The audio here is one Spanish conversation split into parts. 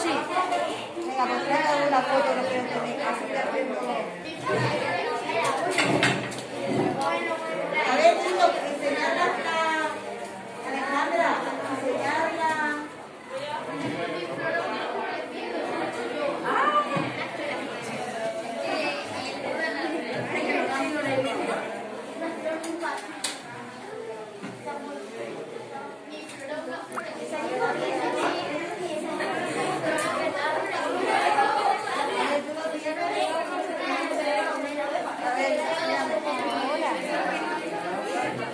Sí. Venga, pues trae una foto que tenéis. Así te aprendo. A ver, chicos, enseñarla a Alejandra, enseñarla. ¿Tú lo tienes? A ver, enséñame.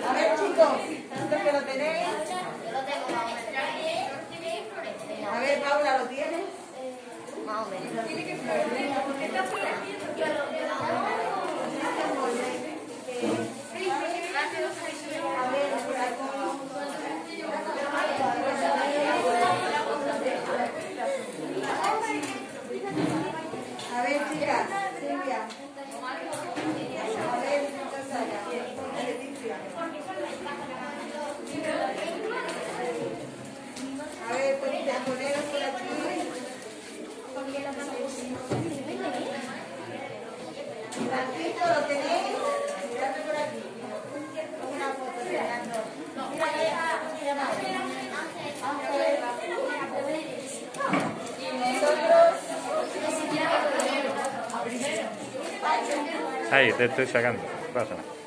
A ¿vosotros que lo tenéis? A ver, Paula, ¿lo tienes? Más o menos. A ver, por aquí. A ver, chicas, Silvia. A ver, entonces allá. Leticia. Ahí, te estoy sacando. Pásame.